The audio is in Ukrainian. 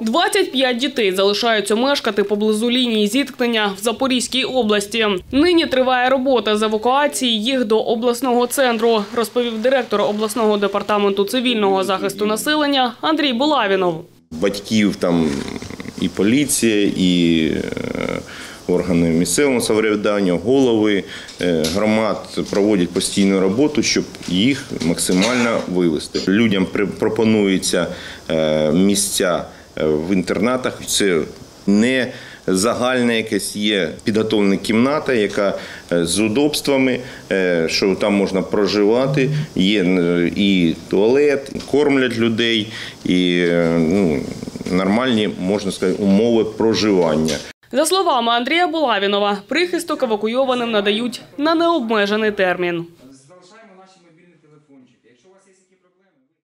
25 дітей залишаються мешкати поблизу лінії зіткнення в Запорізькій області. Нині триває робота з евакуації їх до обласного центру, розповів директор обласного департаменту цивільного захисту населення Андрій Булавінов. батьків там і поліція, і е, органи місцевого самоврядування, голови е, громад проводять постійну роботу, щоб їх максимально вивести. Людям пропонуються е, місця е, в інтернатах. Це не Загальна якась є підготовлена кімната, яка з удобствами, що там можна проживати. Є і туалет, і кормлять людей, і ну, нормальні, можна сказати, умови проживання. За словами Андрія Булавінова, прихисток евакуйованим надають на необмежений термін.